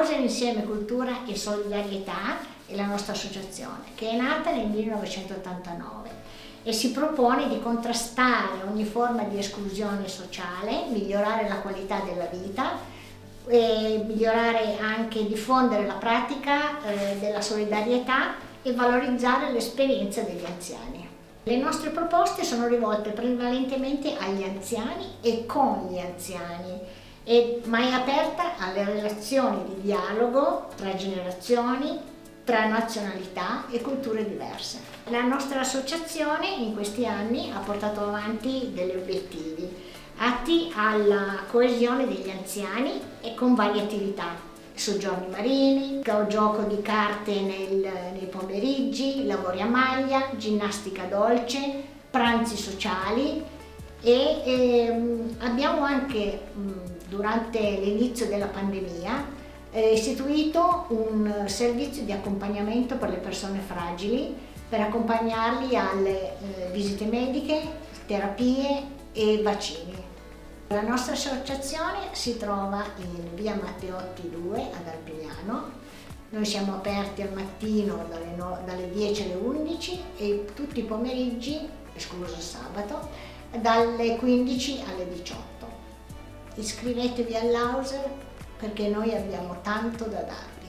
Lauser Insieme Cultura e Solidarietà è la nostra associazione, che è nata nel 1989 e si propone di contrastare ogni forma di esclusione sociale, migliorare la qualità della vita, migliorare anche, diffondere la pratica eh, della solidarietà e valorizzare l'esperienza degli anziani. Le nostre proposte sono rivolte prevalentemente agli anziani e con gli anziani, e, ma è aperta alle relazioni di dialogo tra generazioni, tra nazionalità e culture diverse. La nostra associazione in questi anni ha portato avanti degli obiettivi atti alla coesione degli anziani e con varie attività soggiorni marini, gioco di carte nel, nei pomeriggi, lavori a maglia, ginnastica dolce, pranzi sociali e ehm, abbiamo anche durante l'inizio della pandemia eh, istituito un servizio di accompagnamento per le persone fragili per accompagnarli alle eh, visite mediche, terapie e vaccini. La nostra associazione si trova in via Matteotti 2 ad Alpignano. Noi siamo aperti al mattino dalle, dalle 10 alle 11 e tutti i pomeriggi, escluso sabato, dalle 15 alle 18. Iscrivetevi all'Auser perché noi abbiamo tanto da dare.